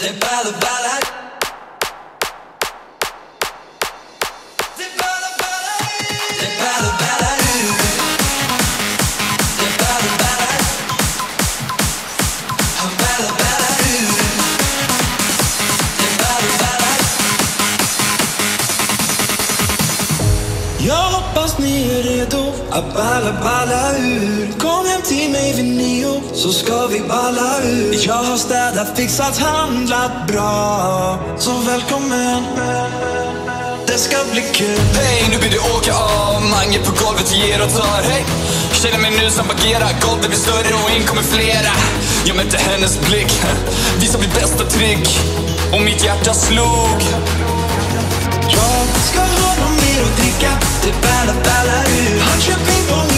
Det ballar, ballar. Det Jag hoppas ni är redo att balla, balla ur. Kom hem till mig vid nio så ska vi balla ur. Jag har städat, fixat, handlat bra. Så välkommen. Det ska bli kul. Hej, nu vill du åka av. Mange på golvet ger och tar. Hej, känner mig nu som Bagheera. Golvet blir större och in kommer flera. Jag mötte hennes blick. Visar mitt bästa trick Och mitt hjärta slog och dricka. Det ballar, ballar ur Han på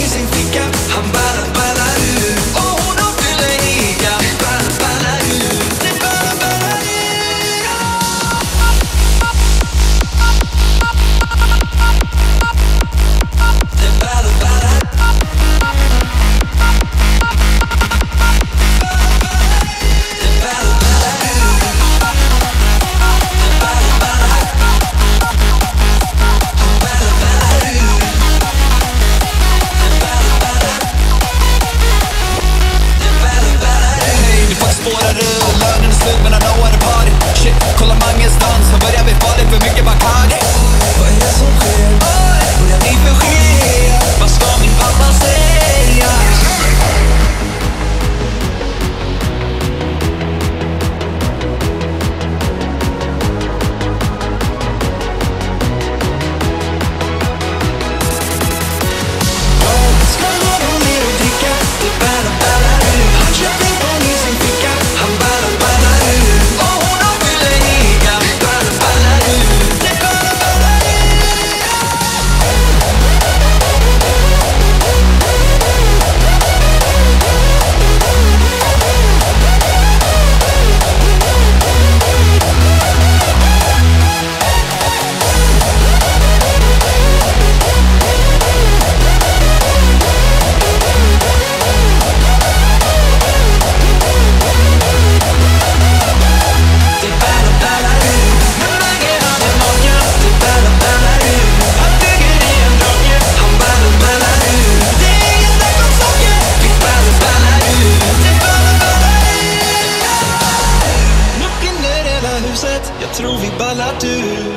huset Jag tror vi ballat ur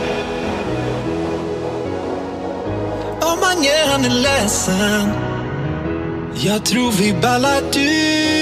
Och Mange han är ledsen Jag tror vi ballat ur